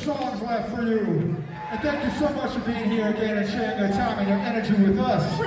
songs left for you. And thank you so much for being here again and sharing your time and your energy with us.